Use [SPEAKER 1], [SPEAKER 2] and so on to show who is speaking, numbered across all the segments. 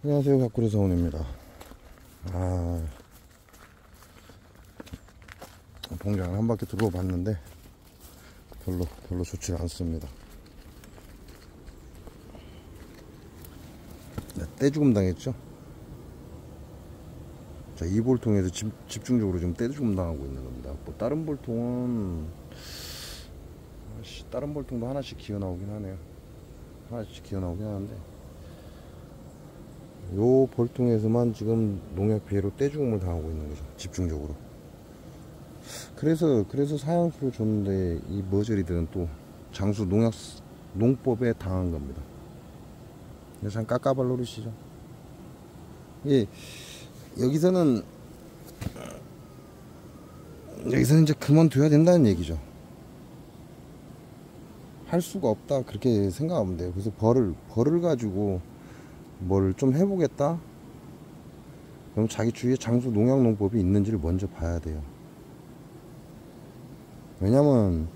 [SPEAKER 1] 안녕하세요. 가꾸리 서원입니다. 아 봉장을 한 바퀴 둘러봤는데 별로 별로 좋지 않습니다. 네, 떼죽음 당했죠? 자, 이 볼통에서 집, 집중적으로 지금 떼죽음 당하고 있는 겁니다. 뭐 다른 볼통은 아씨, 다른 볼통도 하나씩 기어 나오긴 하네요. 하나씩 기어 나오긴 하는데 요 볼통에서만 지금 농약 피해로 떼죽음을 당하고 있는 거죠. 집중적으로. 그래서, 그래서 사양수를 줬는데 이 머저리들은 또 장수 농약, 농법에 당한 겁니다. 참 깎아발 노릇이죠. 예, 여기서는, 여기서는 이제 그만둬야 된다는 얘기죠. 할 수가 없다. 그렇게 생각하면 돼요. 그래서 벌을, 벌을 가지고 뭘 좀 해보겠다? 그럼 자기 주위에 장수 농약 농법이 있는지를 먼저 봐야 돼요. 왜냐면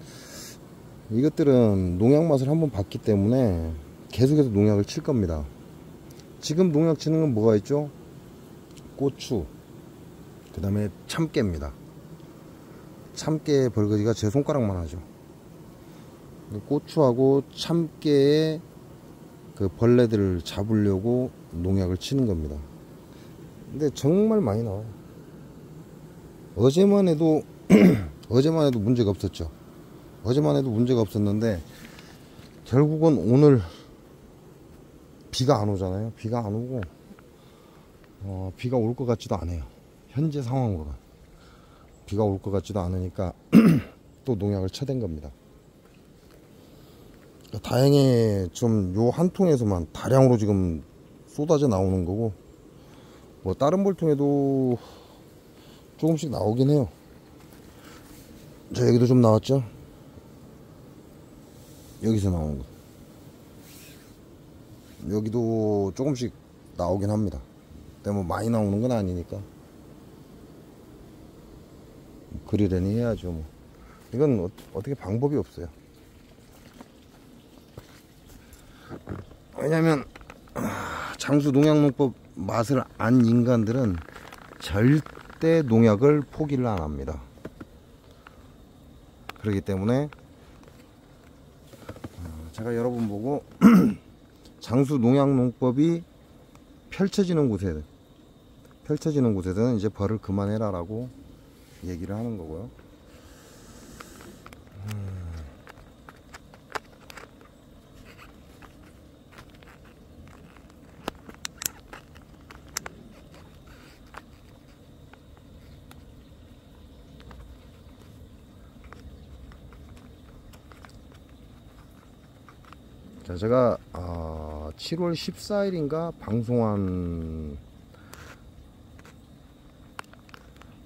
[SPEAKER 1] 이것들은 농약 맛을 한번 봤기 때문에 계속해서 농약을 칠 겁니다. 지금 농약 치는 건 뭐가 있죠? 고추, 그 다음에 참깨입니다. 참깨 벌거지가 제 손가락만 하죠. 고추하고 참깨에 그 벌레들을 잡으려고 농약을 치는 겁니다. 근데 정말 많이 나와요. 어제만 해도 어제만 해도 문제가 없었죠. 어제만 해도 문제가 없었는데 결국은 오늘 비가 안 오잖아요. 비가 안 오고 어, 비가 올 것 같지도 않아요. 현재 상황으로는 비가 올 것 같지도 않으니까 또 농약을 쳐댄 겁니다. 다행히 좀 요 한 통에서만 다량으로 지금 쏟아져 나오는 거고 뭐 다른 볼통에도 조금씩 나오긴 해요. 자 여기도 좀 나왔죠? 여기서 나오는 거. 여기도 조금씩 나오긴 합니다. 근데 뭐 많이 나오는 건 아니니까. 그리려니 해야죠 뭐. 이건 어, 어떻게 방법이 없어요 왜냐면 장수 농약농법 맛을 안 인간들은 절대 농약을 포기를 안 합니다. 그렇기 때문에 어, 제가 여러분 보고 장수 농약농법이 펼쳐지는 곳에 펼쳐지는 곳에서는 이제 벌을 그만해라 라고 얘기를 하는 거고요. 자, 제가 어, 7월 14일인가 방송한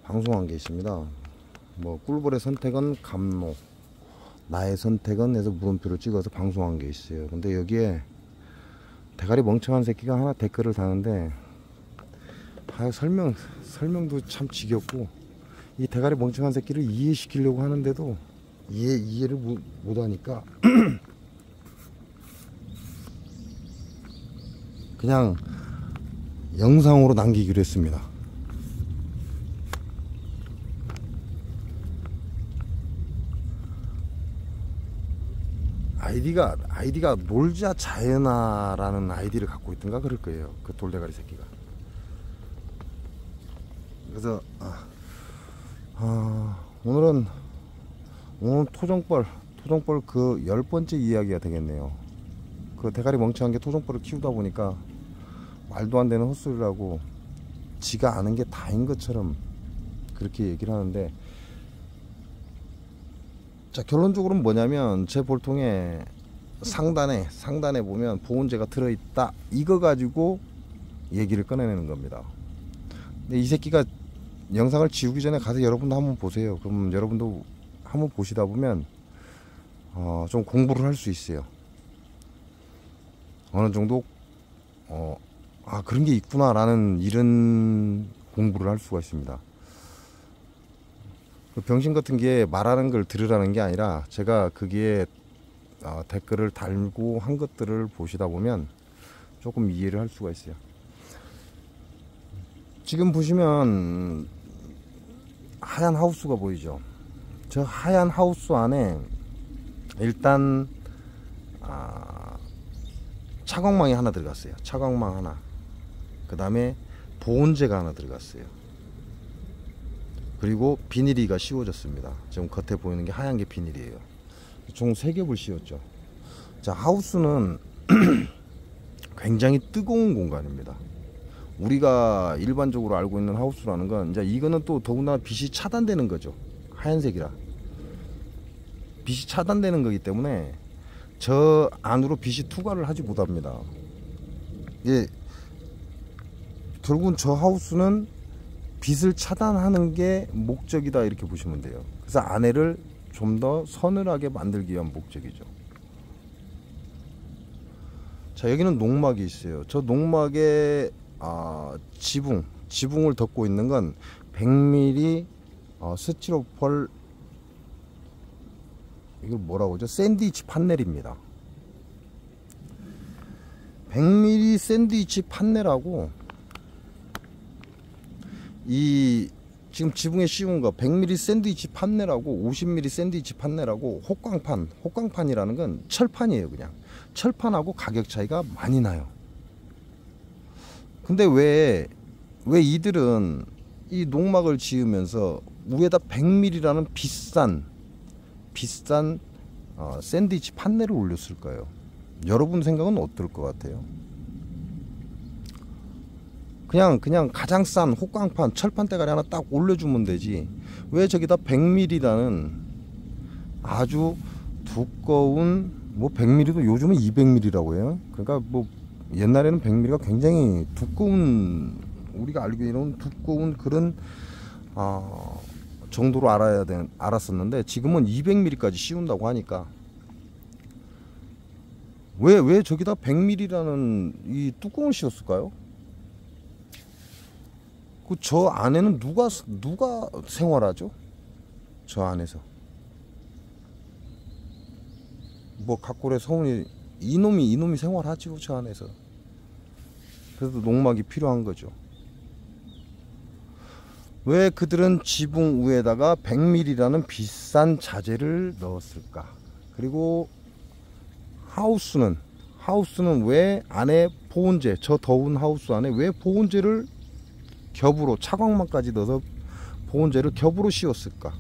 [SPEAKER 1] 방송한 게 있습니다. 뭐 꿀벌의 선택은 감로, 나의 선택은 해서 물음표를 찍어서 방송한 게 있어요. 근데 여기에 대가리 멍청한 새끼가 하나 댓글을 다는데 아, 설명 설명도 참 지겹고 이 대가리 멍청한 새끼를 이해시키려고 하는데도 이해 이해를 못, 못 하니까 그냥 영상으로 남기기로 했습니다. 아이디가 아이디가 놀자 자연아라는 아이디를 갖고 있던가 그럴 거예요. 그 돌대가리 새끼가. 그래서 아, 아, 오늘은 오늘 토종벌 토종벌 그 열 번째 이야기가 되겠네요. 그 대가리 멍청한 게 토종벌을 키우다 보니까 말도 안 되는 헛소리를 하고 지가 아는 게 다인 것처럼 그렇게 얘기를 하는데 자 결론적으로는 뭐냐면 제 볼통에 상단에 상단에 보면 보온제가 들어있다. 이거 가지고 얘기를 꺼내내는 겁니다. 근데 이 새끼가 영상을 지우기 전에 가서 여러분도 한번 보세요. 그럼 여러분도 한번 보시다 보면 어, 좀 공부를 할 수 있어요. 어느 정도 어, 아 그런 게 있구나라는 이런 공부를 할 수가 있습니다. 그 병신 같은 게 말하는 걸 들으라는 게 아니라 제가 거기에 어, 댓글을 달고 한 것들을 보시다 보면 조금 이해를 할 수가 있어요. 지금 보시면 하얀 하우스가 보이죠 저 하얀 하우스 안에 일단 아, 차광망이 하나 들어갔어요 차광망 하나 그 다음에 보온재가 하나 들어갔어요. 그리고 비닐이가 씌워졌습니다. 지금 겉에 보이는 게 하얀 게 비닐이에요. 총 3겹을 씌웠죠. 자 하우스는 굉장히 뜨거운 공간입니다. 우리가 일반적으로 알고 있는 하우스라는 건 이제 이거는 또 더구나 빛이 차단되는 거죠. 하얀색이라. 빛이 차단되는 거기 때문에 저 안으로 빛이 투과를 하지 못합니다. 예, 결국은 저 하우스는 빛을 차단하는 게 목적이다 이렇게 보시면 돼요. 그래서 안에를 좀 더 서늘하게 만들기 위한 목적이죠. 자 여기는 농막이 있어요. 저 농막에 아, 지붕 지붕을 덮고 있는 건 100mm 어, 스티로폴 이걸 뭐라고 하죠? 샌드위치 판넬입니다. 100mm 샌드위치 판넬하고 이 지금 지붕에 씌운 거 100mm 샌드위치 판넬하고 50mm 샌드위치 판넬하고 혹광판 혹광판이라는 건 철판이에요 그냥 철판하고 가격 차이가 많이 나요 근데 왜 왜 이들은 이 농막을 지으면서 위에다 100mm라는 비싼 비싼 어, 샌드위치 판넬을 올렸을까요? 여러분 생각은 어떨 것 같아요? 그냥 그냥 가장 싼 혹광판 철판 대가리 하나 딱 올려주면 되지. 왜 저기다 100mm라는 아주 두꺼운 뭐 100mm도 요즘은 200mm라고 해요. 그러니까 뭐 옛날에는 100mm가 굉장히 두꺼운 우리가 알기로는 두꺼운 그런 어, 정도로 알아야 되, 알았었는데 지금은 200mm까지 씌운다고 하니까. 왜 왜 저기다 100mm라는 이 뚜껑을 씌웠을까요? 그 저 안에는 누가 누가 생활하죠? 저 안에서. 뭐 각골의 소문이 이놈이 이놈이 생활하지요 저 안에서. 그래서 농막이 필요한 거죠. 왜 그들은 지붕 위에다가 100mm라는 비싼 자재를 넣었을까? 그리고 하우스는 하우스는 왜 안에 보온재 저 더운 하우스 안에 왜 보온재를 겹으로 차광막까지 넣어서 보온재를 겹으로 씌웠을까?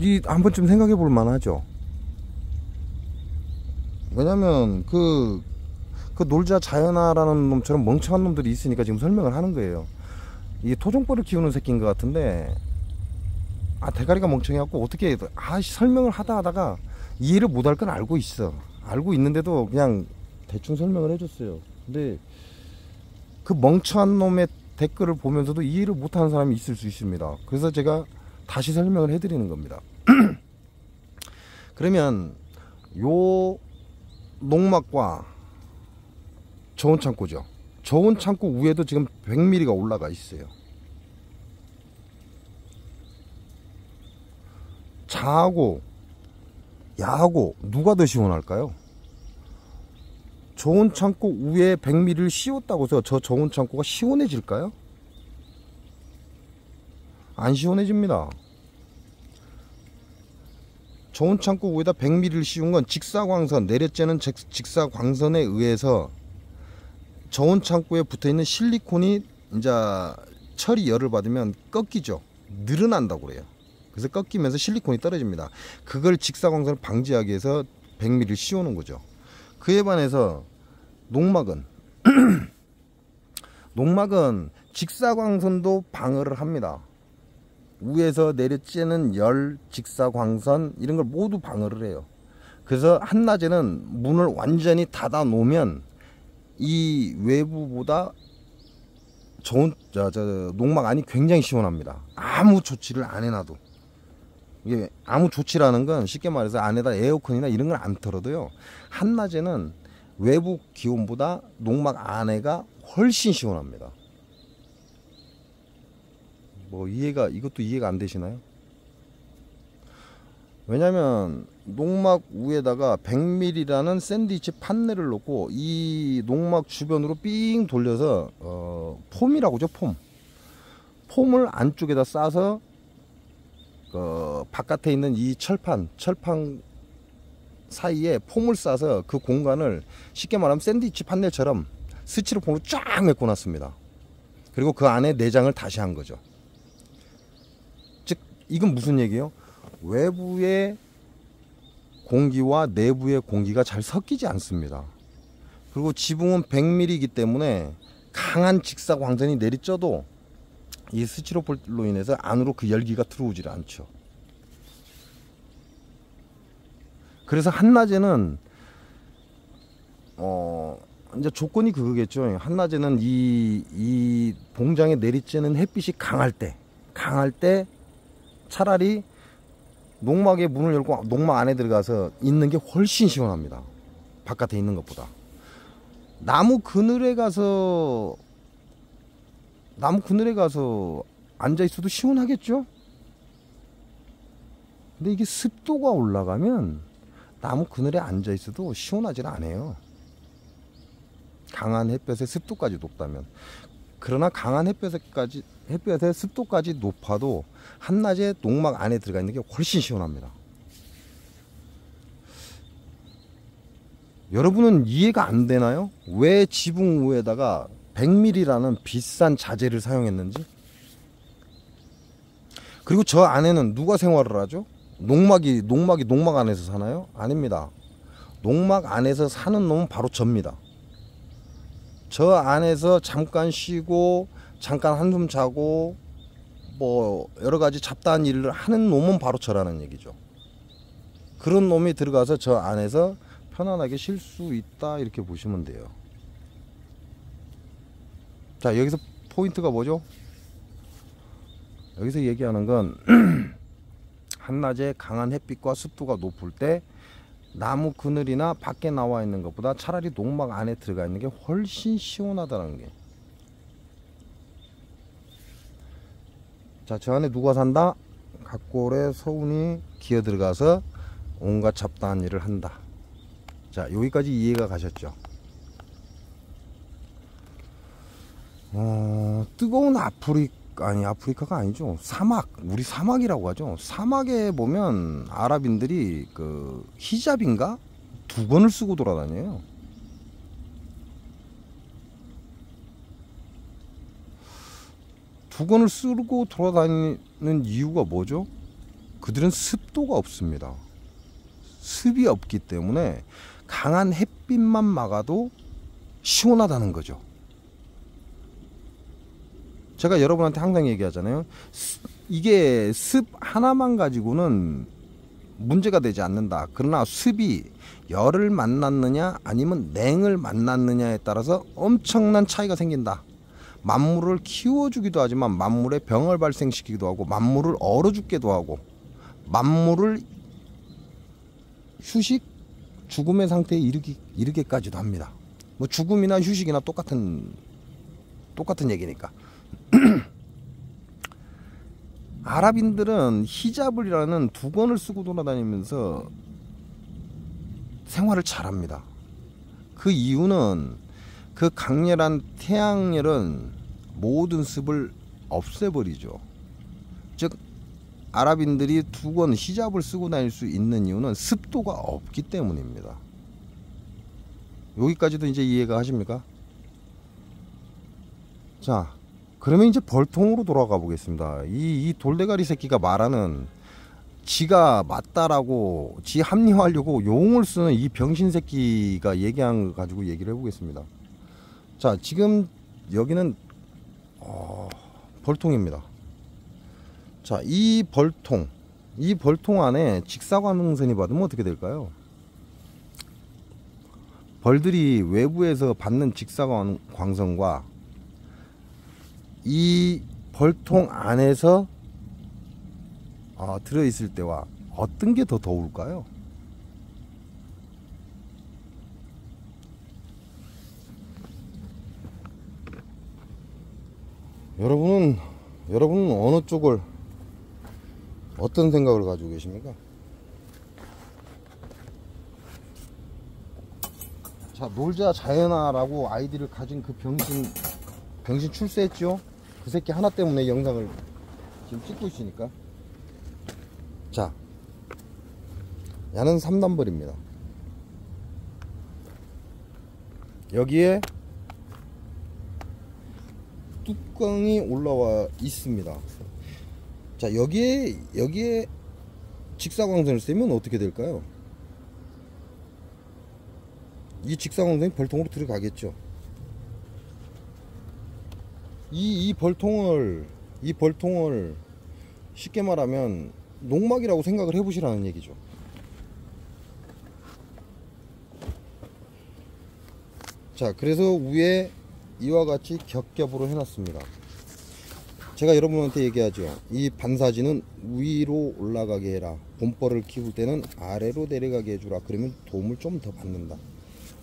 [SPEAKER 1] 이 한 번쯤 생각해 볼 만하죠? 왜냐면 그, 그 놀자 자연아라는 놈처럼 멍청한 놈들이 있으니까 지금 설명을 하는 거예요. 이게 토종벌을 키우는 새끼인 것 같은데 아 대가리가 멍청해갖고 어떻게 아 설명을 하다 하다가 이해를 못할 건 알고 있어. 알고 있는데도 그냥 대충 설명을 해줬어요. 근데 그 멍청한 놈의 댓글을 보면서도 이해를 못하는 사람이 있을 수 있습니다. 그래서 제가 다시 설명을 해드리는 겁니다. 그러면 요 농막과 저온 창고죠. 저온 창고 위에도 지금 100mm가 올라가 있어요. 자하고 야하고 누가 더 시원할까요? 저온 창고 위에 100mm를 씌웠다고 해서 저 저온 창고가 시원해질까요? 안 시원해집니다. 저온 창고 위에다 100mm를 씌운 건 직사광선 내려째는 직사광선에 의해서 저온 창고에 붙어있는 실리콘이 이제 철이 열을 받으면 꺾이죠. 늘어난다고 그래요. 그래서 꺾이면서 실리콘이 떨어집니다. 그걸 직사광선을 방지하기 위해서 100mm를 씌우는 거죠 그에 반해서 농막은 농막은 직사광선도 방어를 합니다. 위에서 내려쬐는 열, 직사광선 이런 걸 모두 방어를 해요. 그래서 한낮에는 문을 완전히 닫아 놓으면 이 외부보다 좋은 저, 저 농막 안이 굉장히 시원합니다. 아무 조치를 안 해놔도 이게 아무 조치라는 건 쉽게 말해서 안에다 에어컨이나 이런 걸 안 틀어도요. 한낮에는 외부 기온보다 농막 안에가 훨씬 시원합니다. 뭐 이해가 이것도 이해가 안 되시나요? 왜냐면 농막 위에다가 100mm라는 샌드위치 판넬을 놓고 이 농막 주변으로 삥 돌려서 어, 폼이라고죠 폼. 폼을 안쪽에다 싸서 어, 바깥에 있는 이 철판 철판 사이에 폼을 싸서 그 공간을 쉽게 말하면 샌드위치 판넬처럼 스티로폼으로 쫙 메꿔 놨습니다. 그리고 그 안에 내장을 다시 한 거죠. 즉 이건 무슨 얘기예요? 외부의 공기와 내부의 공기가 잘 섞이지 않습니다. 그리고 지붕은 100mm이기 때문에 강한 직사 광선이 내리쪄도 이 스티로폴로 인해서 안으로 그 열기가 들어오질 않죠. 그래서 한낮에는 어 이제 조건이 그거겠죠. 한낮에는 이 이 봉장에 내리쬐는 햇빛이 강할 때 강할 때 차라리 농막에 문을 열고 농막 안에 들어가서 있는 게 훨씬 시원합니다. 바깥에 있는 것보다. 나무 그늘에 가서 나무 그늘에 가서 앉아 있어도 시원하겠죠? 근데 이게 습도가 올라가면 나무 그늘에 앉아 있어도 시원하진 않아요. 강한 햇볕에 습도까지 높다면. 그러나 강한 햇볕에까지 햇볕에 습도까지 높아도 한낮에 농막 안에 들어가 있는 게 훨씬 시원합니다. 여러분은 이해가 안 되나요? 왜 지붕 위에다가 100mm라는 비싼 자재를 사용했는지? 그리고 저 안에는 누가 생활을 하죠? 농막이 농막이 농막 안에서 사나요? 아닙니다. 농막 안에서 사는 놈은 바로 접니다. 저 안에서 잠깐 쉬고 잠깐 한숨 자고 뭐 여러 가지 잡다한 일을 하는 놈은 바로 저라는 얘기죠. 그런 놈이 들어가서 저 안에서 편안하게 쉴 수 있다 이렇게 보시면 돼요. 자 여기서 포인트가 뭐죠? 여기서 얘기하는 건 한낮에 강한 햇빛과 습도가 높을 때 나무 그늘이나 밖에 나와 있는 것보다 차라리 농막 안에 들어가 있는 게 훨씬 시원하다는 게. 자, 저 안에 누가 산다? 각골에 서운이 기어 들어가서 온갖 잡다한 일을 한다. 자, 여기까지 이해가 가셨죠? 어, 뜨거운 아프리카 아니 아프리카가 아니죠. 사막 우리 사막이라고 하죠. 사막에 보면 아랍인들이 그 히잡인가? 두 권을 쓰고 돌아다녀요. 두 권을 쓰고 돌아다니는 이유가 뭐죠? 그들은 습도가 없습니다. 습이 없기 때문에 강한 햇빛만 막아도 시원하다는 거죠 제가 여러분한테 항상 얘기하잖아요. 이게 습 하나만 가지고는 문제가 되지 않는다. 그러나 습이 열을 만났느냐 아니면 냉을 만났느냐에 따라서 엄청난 차이가 생긴다. 만물을 키워주기도 하지만 만물에 병을 발생시키기도 하고 만물을 얼어 죽게도 하고 만물을 휴식 죽음의 상태에 이르기, 이르게까지도 합니다. 뭐 죽음이나 휴식이나 똑같은 똑같은 얘기니까. 아랍인들은 히잡을이라는 두건을 쓰고 돌아다니면서 생활을 잘합니다. 그 이유는 그 강렬한 태양열은 모든 습을 없애버리죠. 즉 아랍인들이 두건 히잡을 쓰고 다닐 수 있는 이유는 습도가 없기 때문입니다. 여기까지도 이제 이해가 하십니까? 자, 그러면 이제 벌통으로 돌아가 보겠습니다. 이, 이 돌대가리 새끼가 말하는 지가 맞다라고 지 합리화하려고 용을 쓰는 이 병신 새끼가 얘기한 거 가지고 얘기를 해보겠습니다. 자, 지금 여기는 어, 벌통입니다. 자, 이 벌통, 이 벌통 안에 직사광선이 받으면 어떻게 될까요? 벌들이 외부에서 받는 직사광선과 이 벌통 안에서 어, 들어있을 때와 어떤 게 더 더울까요? 여러분은 여러분은 어느 쪽을 어떤 생각을 가지고 계십니까? 자 놀자 자연아라고 아이디를 가진 그 병신 병신 출세했죠? 그 새끼 하나 때문에 영상을 지금 찍고 있으니까. 자 야는 3단벌입니다. 여기에 뚜껑이 올라와 있습니다. 자 여기에 여기에 직사광선을 쓰면 어떻게 될까요? 이 직사광선이 벌통으로 들어가겠죠 이, 이 벌통을 이 벌통을 쉽게 말하면 농막이라고 생각을 해보시라는 얘기죠. 자 그래서 위에 이와 같이 겹겹으로 해놨습니다. 제가 여러분한테 얘기하죠. 이 반사지는 위로 올라가게 해라. 봄벌을 키울 때는 아래로 내려가게 해주라. 그러면 도움을 좀 더 받는다.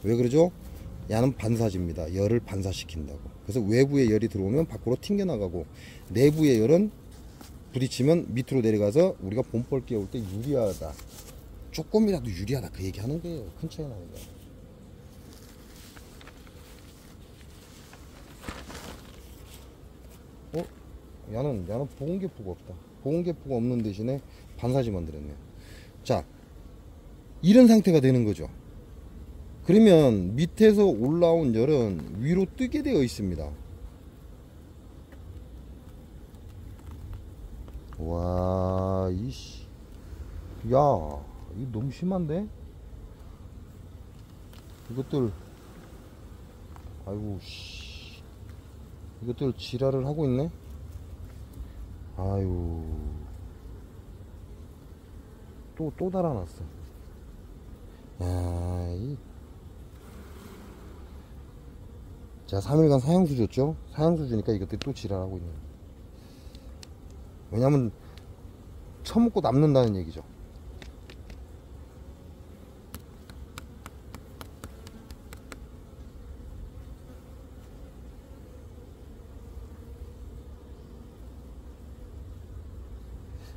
[SPEAKER 1] 왜 그러죠 야는 반사지입니다 열을 반사시킨다고 그래서 외부의 열이 들어오면 밖으로 튕겨나가고 내부의 열은 부딪히면 밑으로 내려가서 우리가 봄벌 끼울 때 유리하다 조금이라도 유리하다 그 얘기 하는 거예요 큰 차이 나는 거예요 어? 야는 야는 보온계포가 없다. 보온계포가 없는 대신에 반사지 만들었네요. 자, 이런 상태가 되는 거죠. 그러면 밑에서 올라온 열은 위로 뜨게 되어 있습니다. 와, 이씨. 야, 이거 너무 심한데? 이것들, 아이고, 씨. 이것들 지랄을 하고 있네? 아유. 또, 또 달아났어. 야, 이. 자, 3일간 사형수 줬죠? 사형수 주니까 이것들이 또 지랄하고 있네. 왜냐면, 처먹고 남는다는 얘기죠.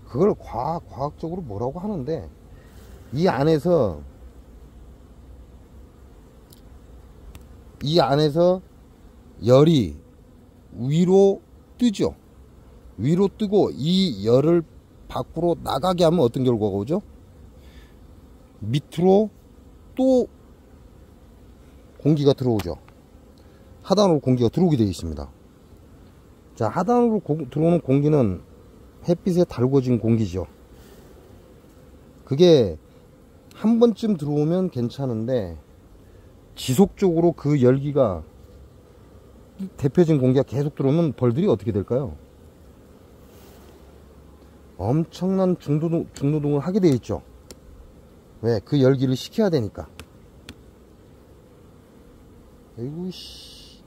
[SPEAKER 1] 그걸 과학, 과학적으로 뭐라고 하는데, 이 안에서, 이 안에서 열이 위로 뜨죠. 위로 뜨고 이 열을 밖으로 나가게 하면 어떤 결과가 오죠? 밑으로 또 공기가 들어오죠. 하단으로 공기가 들어오게 되어 있습니다. 자, 하단으로 고, 들어오는 공기는 햇빛에 달궈진 공기죠. 그게 한 번쯤 들어오면 괜찮은데 지속적으로 그 열기가 대표진 공기가 계속 들어오면 벌들이 어떻게 될까요? 엄청난 중노동, 중노동을 하게 되어 있죠. 왜? 그 열기를 식혀야 되니까. 아이고, 씨.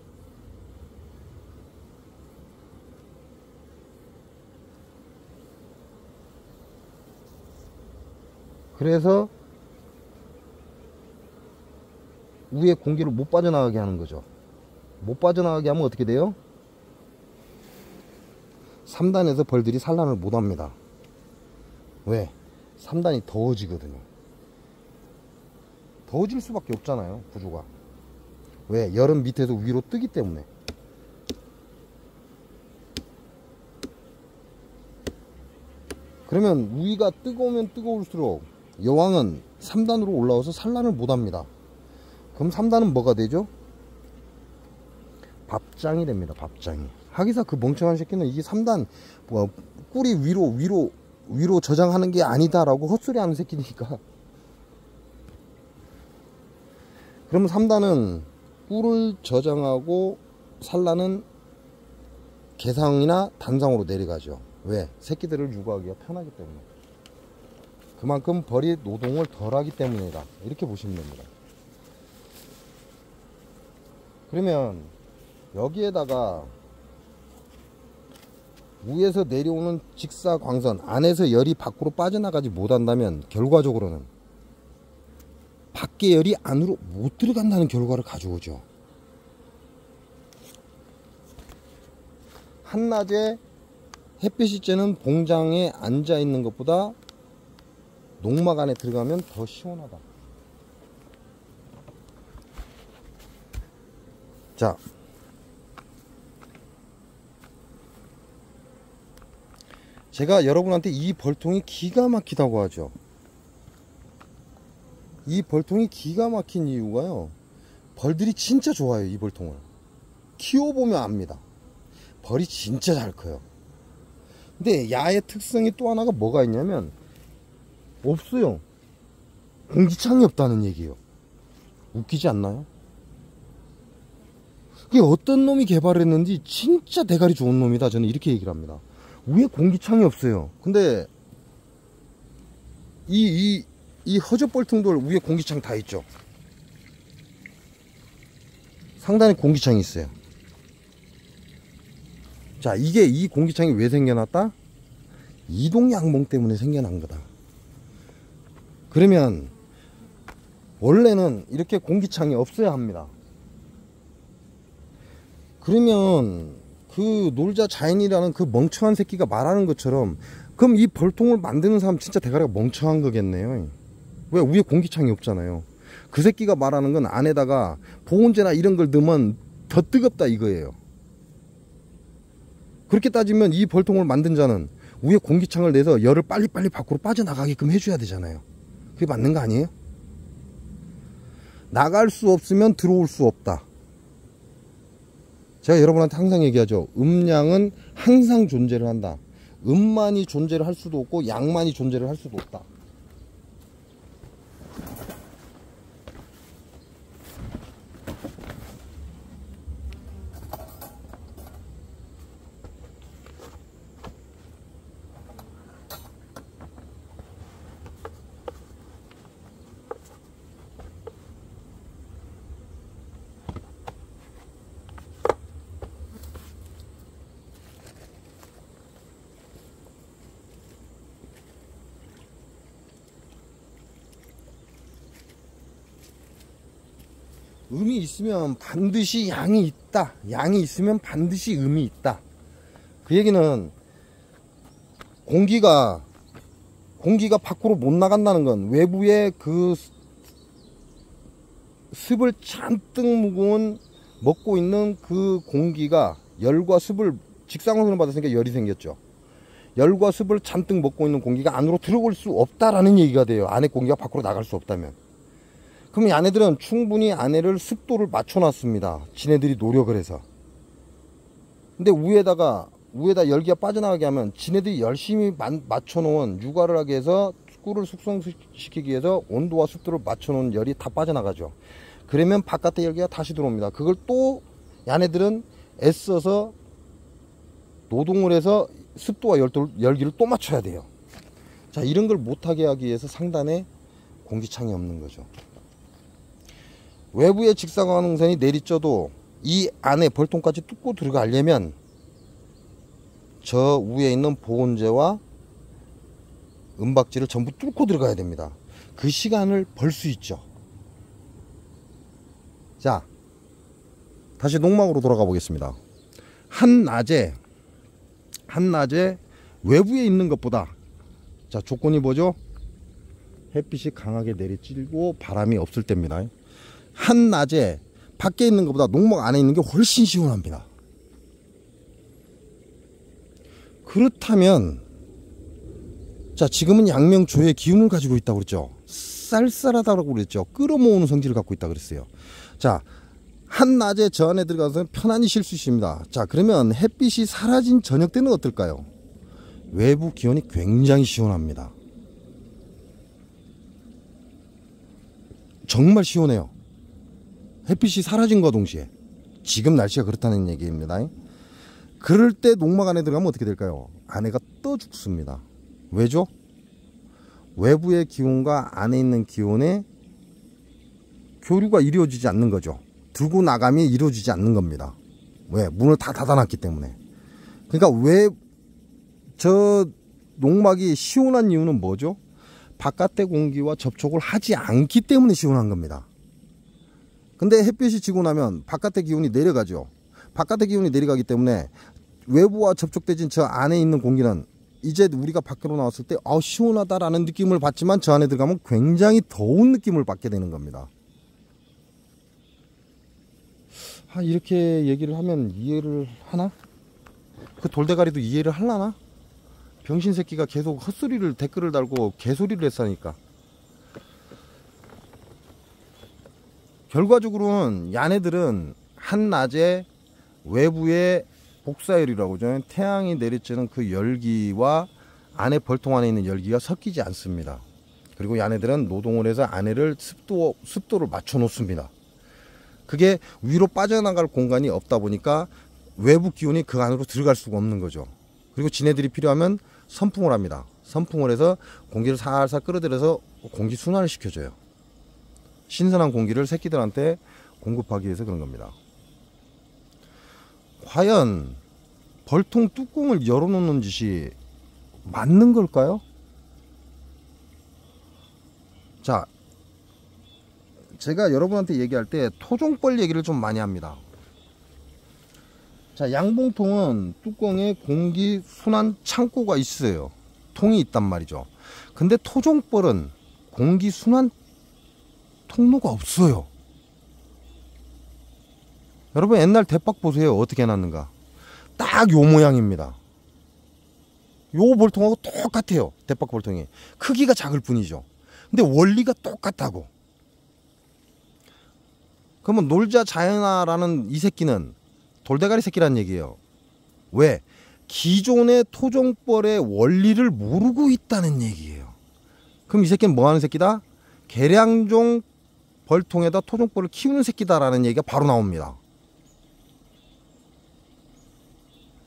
[SPEAKER 1] 그래서 위에 공기를 못 빠져나가게 하는 거죠. 못 빠져나가게 하면 어떻게 돼요? 3단에서 벌들이 산란을 못 합니다. 왜? 3단이 더워지거든요. 더워질 수밖에 없잖아요, 구조가. 왜? 열은 밑에서 위로 뜨기 때문에. 그러면 위가 뜨거우면 뜨거울수록 여왕은 3단으로 올라와서 산란을 못 합니다. 그럼 3단은 뭐가 되죠? 밥장이 됩니다. 밥장이. 하기사 그 멍청한 새끼는 이게 3단 뭐 꿀이 위로 위로 위로 저장하는 게 아니다라고 헛소리 하는 새끼니까. 그러면 3단은 꿀을 저장하고 산란은 개상이나 단상으로 내려가죠. 왜? 새끼들을 육아하기가 편하기 때문에. 그만큼 벌이 노동을 덜 하기 때문이다. 이렇게 보시면 됩니다. 그러면 여기에다가 위에서 내려오는 직사광선 안에서 열이 밖으로 빠져나가지 못한다면 결과적으로는 밖의 열이 안으로 못 들어간다는 결과를 가져오죠. 한낮에 햇빛이 쬐는 봉장에 앉아 있는 것보다 농막 안에 들어가면 더 시원하다. 자 제가 여러분한테 이 벌통이 기가 막히다고 하죠. 이 벌통이 기가 막힌 이유가요. 벌들이 진짜 좋아요 이 벌통을. 키워보면 압니다. 벌이 진짜 잘 커요. 근데 야의 특성이 또 하나가 뭐가 있냐면 없어요. 공기창이 없다는 얘기예요. 웃기지 않나요? 그게 어떤 놈이 개발했는지 진짜 대가리 좋은 놈이다. 저는 이렇게 얘기를 합니다 위에 공기창이 없어요? 근데 이 이 이 허접벌통돌 위에 공기창 다 있죠? 상단에 공기창이 있어요. 자 이게 이 공기창이 왜 생겨났다? 이동양봉 때문에 생겨난 거다. 그러면 원래는 이렇게 공기창이 없어야 합니다. 그러면 그 놀자 자연이라는 그 멍청한 새끼가 말하는 것처럼 그럼 이 벌통을 만드는 사람 진짜 대가리가 멍청한 거겠네요. 왜? 위에 공기창이 없잖아요. 그 새끼가 말하는 건 안에다가 보온제나 이런 걸 넣으면 더 뜨겁다 이거예요. 그렇게 따지면 이 벌통을 만든 자는 위에 공기창을 내서 열을 빨리빨리 밖으로 빠져나가게끔 해줘야 되잖아요. 그게 맞는 거 아니에요? 나갈 수 없으면 들어올 수 없다 제가 여러분한테 항상 얘기하죠. 음량은 항상 존재를 한다. 음만이 존재를 할 수도 없고 양만이 존재를 할 수도 없다 음이 있으면 반드시 양이 있다. 양이 있으면 반드시 음이 있다. 그 얘기는 공기가 공기가 밖으로 못 나간다는 건 외부에 그 습을 잔뜩 묵은 먹고 있는 그 공기가 열과 습을 직사광선을 받았으니까 열이 생겼죠. 열과 습을 잔뜩 먹고 있는 공기가 안으로 들어올 수 없다라는 얘기가 돼요. 안에 공기가 밖으로 나갈 수 없다면. 그럼 이 아내들은 충분히 아내를 습도를 맞춰놨습니다. 지네들이 노력을 해서. 근데 위에다가 위에다 열기가 빠져나가게 하면 지네들이 열심히 맞춰놓은 육아를 하게 해서 꿀을 숙성시키기 위해서 온도와 습도를 맞춰놓은 열이 다 빠져나가죠. 그러면 바깥에 열기가 다시 들어옵니다. 그걸 또 야네들은 애써서 노동을 해서 습도와 열기를 또 맞춰야 돼요. 자 이런 걸 못하게 하기 위해서 상단에 공기창이 없는 거죠. 외부의 직사광선이 내리쪄도 이 안에 벌통까지 뚫고 들어가려면 저 위에 있는 보온재와 은박지를 전부 뚫고 들어가야 됩니다. 그 시간을 벌 수 있죠. 자, 다시 농막으로 돌아가 보겠습니다. 한낮에, 한낮에 외부에 있는 것보다, 자, 조건이 뭐죠? 햇빛이 강하게 내리쬐고 바람이 없을 때입니다. 한낮에 밖에 있는 것보다 농막 안에 있는 게 훨씬 시원합니다. 그렇다면 자 지금은 양명조의 기운을 가지고 있다고 그랬죠. 쌀쌀하다고 그랬죠. 끌어모으는 성질을 갖고 있다 그랬어요. 자 한낮에 저 안에 들어가서 편안히 쉴 수 있습니다. 자 그러면 햇빛이 사라진 저녁 때는 어떨까요? 외부 기온이 굉장히 시원합니다. 정말 시원해요. 햇빛이 사라진과 동시에 지금 날씨가 그렇다는 얘기입니다. 그럴 때 농막 안에 들어가면 어떻게 될까요? 안에가 떠 죽습니다. 왜죠? 외부의 기온과 안에 있는 기온의 교류가 이루어지지 않는 거죠. 두고 나감이 이루어지지 않는 겁니다. 왜? 문을 다 닫아놨기 때문에. 그러니까 왜 저 농막이 시원한 이유는 뭐죠? 바깥의 공기와 접촉을 하지 않기 때문에 시원한 겁니다. 근데 햇빛이 지고 나면 바깥의 기온이 내려가죠. 바깥의 기온이 내려가기 때문에 외부와 접촉되진 저 안에 있는 공기는 이제 우리가 밖으로 나왔을 때 아, 시원하다라는 느낌을 받지만 저 안에 들어가면 굉장히 더운 느낌을 받게 되는 겁니다. 아, 이렇게 얘기를 하면 이해를 하나? 그 돌대가리도 이해를 할라나? 병신 새끼가 계속 헛소리를 댓글을 달고 개소리를 했으니까. 결과적으로는 야네들은 한낮에 외부의 복사열이라고 하죠. 태양이 내리쬐는 그 열기와 안에 벌통 안에 있는 열기가 섞이지 않습니다. 그리고 야네들은 노동을 해서 안에를 습도, 습도를 맞춰 놓습니다. 그게 위로 빠져나갈 공간이 없다 보니까 외부 기온이 그 안으로 들어갈 수가 없는 거죠. 그리고 지네들이 필요하면 선풍을 합니다. 선풍을 해서 공기를 살살 끌어들여서 공기 순환을 시켜줘요. 신선한 공기를 새끼들한테 공급하기 위해서 그런 겁니다. 과연 벌통 뚜껑을 열어놓는 짓이 맞는 걸까요? 자, 제가 여러분한테 얘기할 때 토종벌 얘기를 좀 많이 합니다. 자, 양봉통은 뚜껑에 공기 순환 창고가 있어요. 통이 있단 말이죠. 근데 토종벌은 공기 순환 통로가 없어요. 여러분 옛날 대박 보세요. 어떻게 해놨는가. 딱 요 모양입니다. 요 볼통하고 똑같아요. 대박 볼통이. 크기가 작을 뿐이죠. 근데 원리가 똑같다고. 그러면 놀자 자연아라는 이 새끼는 돌대가리 새끼란 얘기예요. 왜? 기존의 토종벌의 원리를 모르고 있다는 얘기예요. 그럼 이 새끼는 뭐 하는 새끼다? 계량종 벌통에다 토종벌을 키우는 새끼다라는 얘기가 바로 나옵니다.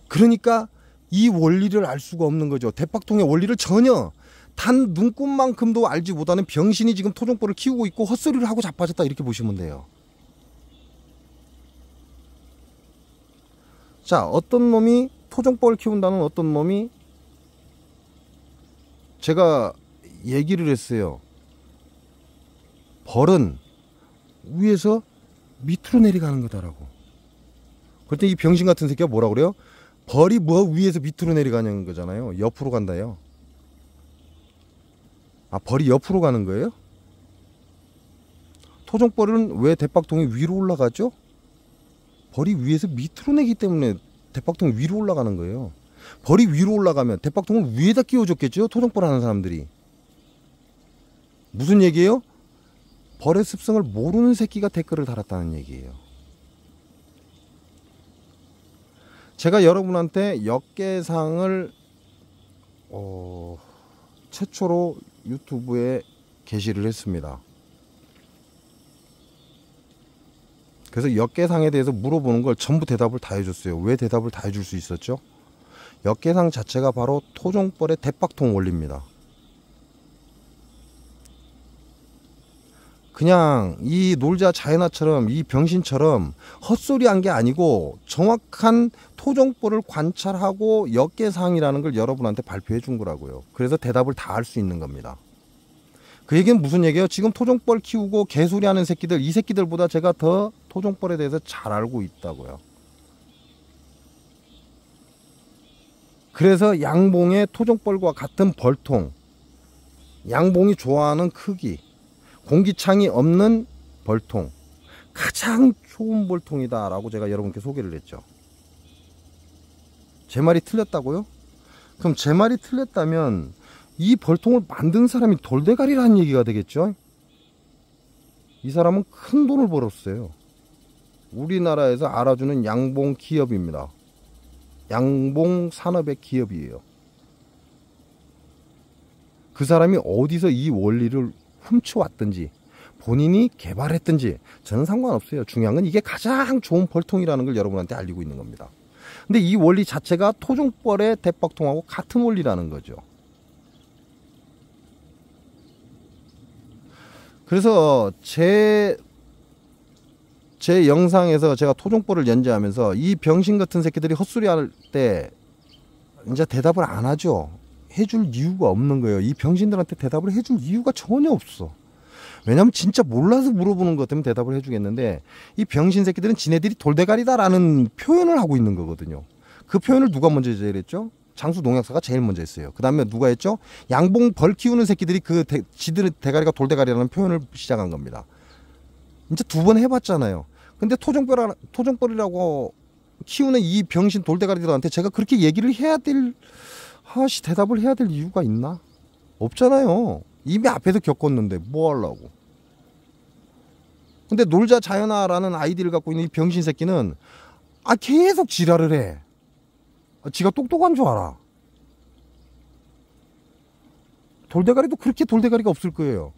[SPEAKER 1] 그러니까 이 원리를 알 수가 없는 거죠. 대박통의 원리를 전혀 단 눈꽃만큼도 알지 못하는 병신이 지금 토종벌을 키우고 있고 헛소리를 하고 자빠졌다 이렇게 보시면 돼요. 자, 어떤 놈이 토종벌을 키운다는 어떤 놈이 제가 얘기를 했어요. 벌은 위에서 밑으로 내려가는 거다라고. 그때 이 병신 같은 새끼가 뭐라 그래요? 벌이 뭐 위에서 밑으로 내려가는 거잖아요. 옆으로 간다요. 아, 벌이 옆으로 가는 거예요? 토종벌은 왜 대박통이 위로 올라가죠? 벌이 위에서 밑으로 내기 때문에 대박통이 위로 올라가는 거예요. 벌이 위로 올라가면 대박통을 위에다 끼워줬겠죠? 토종벌 하는 사람들이. 무슨 얘기예요? 벌의 습성을 모르는 새끼가 댓글을 달았다는 얘기예요. 제가 여러분한테 역계상을 어, 최초로 유튜브에 게시를 했습니다. 그래서 역계상에 대해서 물어보는 걸 전부 대답을 다 해줬어요. 왜 대답을 다 해줄 수 있었죠? 역계상 자체가 바로 토종벌의 대박통 원리입니다. 그냥 이 놀자 자연아처럼 이 병신처럼 헛소리 한 게 아니고 정확한 토종벌을 관찰하고 역계상이라는 걸 여러분한테 발표해 준 거라고요. 그래서 대답을 다 할 수 있는 겁니다. 그 얘기는 무슨 얘기예요? 지금 토종벌 키우고 개소리 하는 새끼들, 이 새끼들보다 제가 더 토종벌에 대해서 잘 알고 있다고요. 그래서 양봉의 토종벌과 같은 벌통, 양봉이 좋아하는 크기, 공기창이 없는 벌통 가장 좋은 벌통이다 라고 제가 여러분께 소개를 했죠. 제 말이 틀렸다고요? 그럼 제 말이 틀렸다면 이 벌통을 만든 사람이 돌대가리라는 얘기가 되겠죠? 이 사람은 큰 돈을 벌었어요. 우리나라에서 알아주는 양봉 기업입니다. 양봉 산업의 기업이에요. 그 사람이 어디서 이 원리를 훔쳐왔든지 본인이 개발했든지 저는 상관없어요. 중요한 건 이게 가장 좋은 벌통이라는 걸 여러분한테 알리고 있는 겁니다. 근데 이 원리 자체가 토종벌의 대박통하고 같은 원리라는 거죠. 그래서 제, 제 영상에서 제가 토종벌을 연재하면서 이 병신 같은 새끼들이 헛소리 할 때 이제 대답을 안 하죠. 해줄 이유가 없는 거예요. 이 병신들한테 대답을 해줄 이유가 전혀 없어. 왜냐면 진짜 몰라서 물어보는 것 같으면 대답을 해주겠는데 이 병신 새끼들은 지네들이 돌대가리다라는 표현을 하고 있는 거거든요. 그 표현을 누가 먼저 제일 했죠? 장수 농약사가 제일 먼저 했어요. 그 다음에 누가 했죠? 양봉 벌 키우는 새끼들이 그 대, 지들의 대가리가 돌대가리라는 표현을 시작한 겁니다. 이제 두 번 해봤잖아요. 근데 토종벌 토종벌이라고 키우는 이 병신 돌대가리들한테 제가 그렇게 얘기를 해야 될 아씨 대답을 해야 될 이유가 있나? 없잖아요. 이미 앞에서 겪었는데 뭐 하려고? 근데 놀자 자연아라는 아이디를 갖고 있는 이 병신 새끼는 아 계속 지랄을 해. 아, 지가 똑똑한 줄 알아. 돌대가리도 그렇게 돌대가리가 없을 거예요.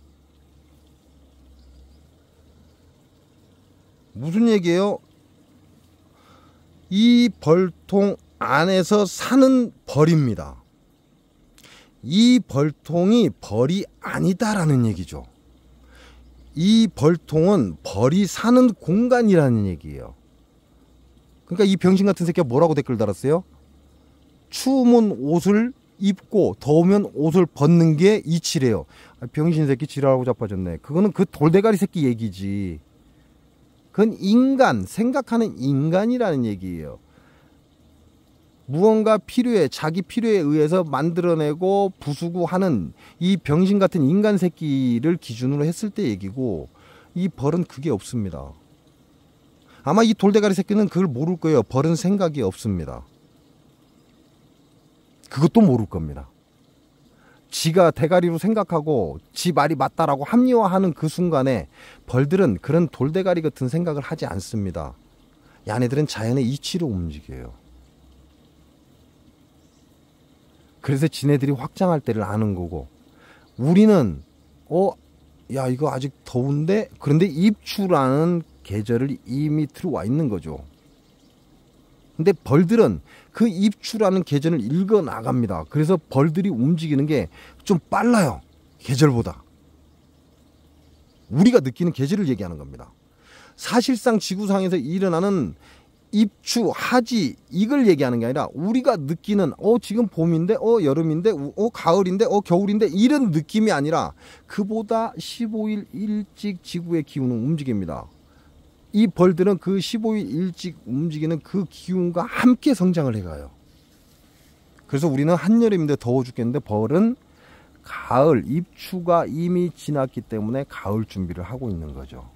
[SPEAKER 1] 무슨 얘기예요? 이 벌통 안에서 사는 벌입니다. 이 벌통이 벌이 아니다라는 얘기죠. 이 벌통은 벌이 사는 공간이라는 얘기예요. 그러니까 이 병신 같은 새끼가 뭐라고 댓글 달았어요? 추우면 옷을 입고 더우면 옷을 벗는 게 이치래요. 아, 병신 새끼 지랄하고 자빠졌네. 그거는 그 돌대가리 새끼 얘기지. 그건 인간, 생각하는 인간이라는 얘기예요. 무언가 필요해, 자기 필요에 의해서 만들어내고 부수고 하는 이 병신 같은 인간 새끼를 기준으로 했을 때 얘기고 이 벌은 그게 없습니다. 아마 이 돌대가리 새끼는 그걸 모를 거예요. 벌은 생각이 없습니다. 그것도 모를 겁니다. 지가 대가리로 생각하고 지 말이 맞다라고 합리화하는 그 순간에 벌들은 그런 돌대가리 같은 생각을 하지 않습니다. 야네들은 자연의 이치로 움직여요. 그래서 지네들이 확장할 때를 아는 거고 우리는 어 야 이거 아직 더운데 그런데 입추라는 계절을 이미 들어와 있는 거죠. 근데 벌들은 그 입추라는 계절을 읽어 나갑니다. 그래서 벌들이 움직이는 게 좀 빨라요. 계절보다. 우리가 느끼는 계절을 얘기하는 겁니다. 사실상 지구상에서 일어나는 입추, 하지 이걸 얘기하는 게 아니라 우리가 느끼는 어 지금 봄인데 어 여름인데 어 가을인데 어 겨울인데 이런 느낌이 아니라 그보다 15일 일찍 지구의 기운은 움직입니다. 이 벌들은 그 15일 일찍 움직이는 그 기운과 함께 성장을 해가요. 그래서 우리는 한여름인데 더워 죽겠는데 벌은 가을 입추가 이미 지났기 때문에 가을 준비를 하고 있는 거죠.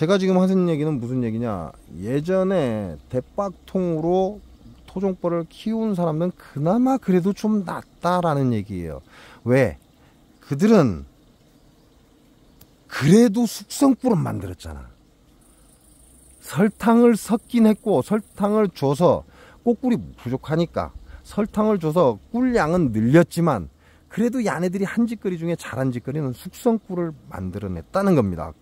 [SPEAKER 1] 제가 지금 하는 얘기는 무슨 얘기냐? 예전에 대박통으로 토종벌을 키운 사람은 그나마 그래도 좀 낫다라는 얘기예요. 왜? 그들은 그래도 숙성꿀은 만들었잖아. 설탕을 섞긴 했고 설탕을 줘서 꽃꿀이 부족하니까 설탕을 줘서 꿀량은 늘렸지만 그래도 야네들이 한 짓거리 중에 잘한 짓거리는 숙성꿀을 만들어냈다는 겁니다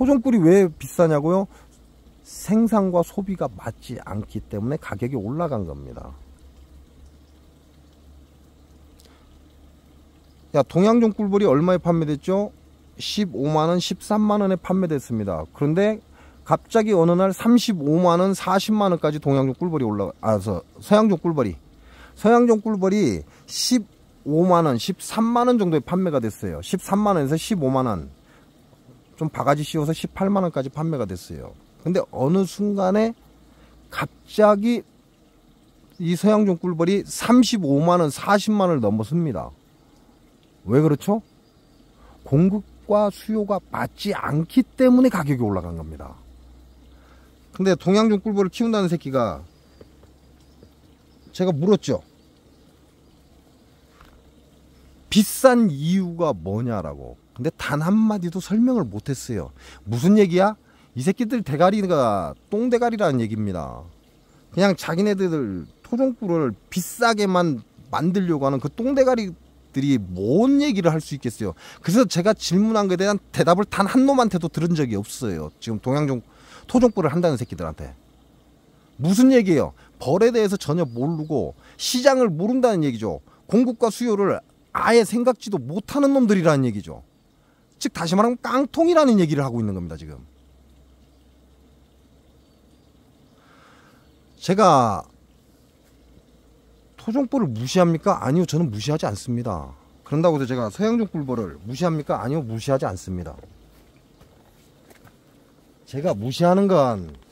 [SPEAKER 1] 토종꿀이 왜 비싸냐고요? 생산과 소비가 맞지 않기 때문에 가격이 올라간 겁니다. 야, 동양종 꿀벌이 얼마에 판매됐죠? 15만원, 13만원에 판매됐습니다. 그런데 갑자기 어느 날 35만원, 40만원까지 동양종 꿀벌이 올라가, 아, 서, 서양종 꿀벌이. 서양종 꿀벌이 15만원, 13만원 정도에 판매가 됐어요. 13만원에서 15만원. 좀 바가지 씌워서 18만 원까지 판매가 됐어요. 근데 어느 순간에 갑자기 이 서양종 꿀벌이 35만 원, 40만 원을 넘어섭니다. 왜 그렇죠? 공급과 수요가 맞지 않기 때문에 가격이 올라간 겁니다. 근데 동양종 꿀벌을 키운다는 새끼가 제가 물었죠. 비싼 이유가 뭐냐라고. 근데 단 한마디도 설명을 못했어요. 무슨 얘기야? 이 새끼들 대가리가 똥대가리라는 얘기입니다. 그냥 자기네들 토종꿀을 비싸게만 만들려고 하는 그 똥대가리들이 뭔 얘기를 할 수 있겠어요. 그래서 제가 질문한 것에 대한 대답을 단 한 놈한테도 들은 적이 없어요. 지금 동양종 토종꿀을 한다는 새끼들한테. 무슨 얘기예요? 벌에 대해서 전혀 모르고 시장을 모른다는 얘기죠. 공급과 수요를 아예 생각지도 못하는 놈들이라는 얘기죠. 즉 다시 말하면 깡통이라는 얘기를 하고 있는 겁니다 지금 제가 토종벌을 무시합니까? 아니요 저는 무시하지 않습니다 그런다고 해서 제가 서양종 꿀벌을 무시합니까? 아니요 무시하지 않습니다 제가 무시하는 건